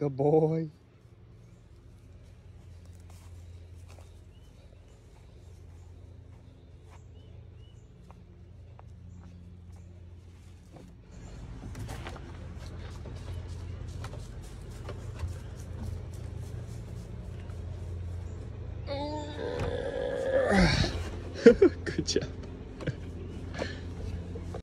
Good boy. Good job.